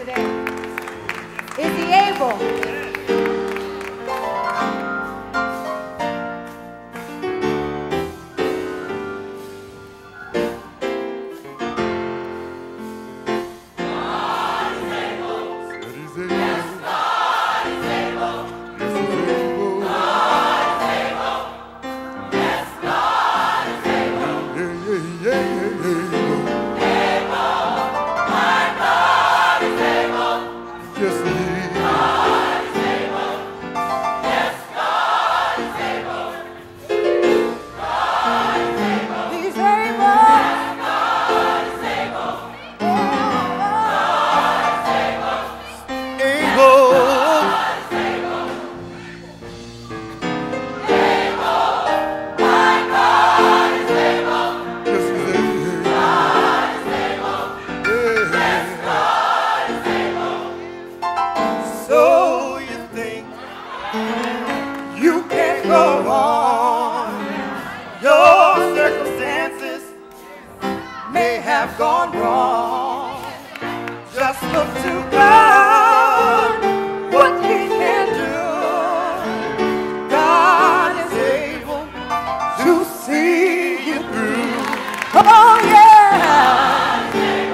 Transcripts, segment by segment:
today? Is he able? May have gone wrong. Just look to God, what He can do. God is able to see you through. Oh, yeah.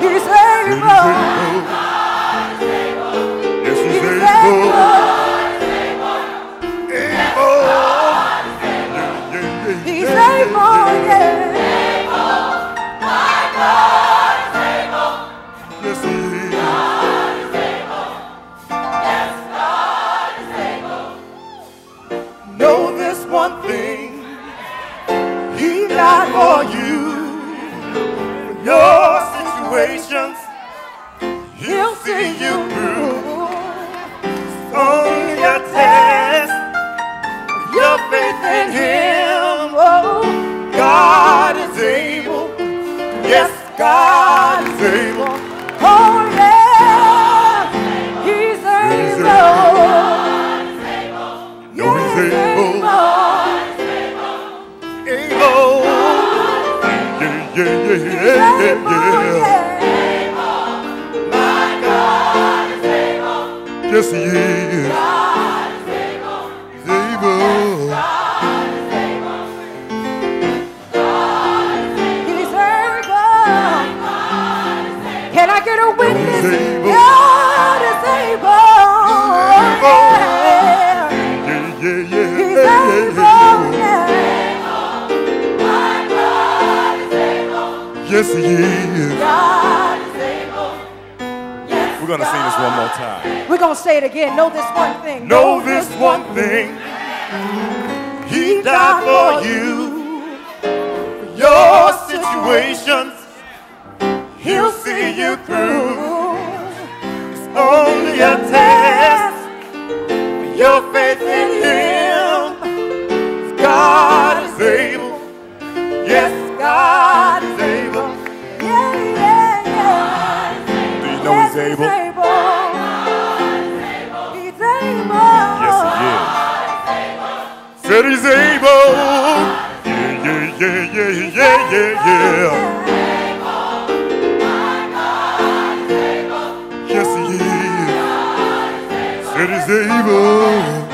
He's able. Yes, He's He's able. able. Able. He's able, Yes, He is. He's able. He's able. Can I get a witness? able. God is able. Yeah. Yeah, yeah, yeah, He's able. yeah. Yes, He is. God. We're gonna sing this one more time. We're gonna say it again. Know this one thing. Know this one thing. He died for you. For your situations, He'll see you through. It's only a test for your faith Said He's able. Yeah, yeah, yeah, yeah, yeah, yeah, yeah. Yes, He is. Said He's able.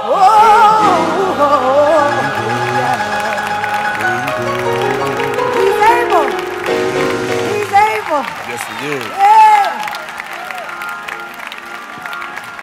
Oh Yes.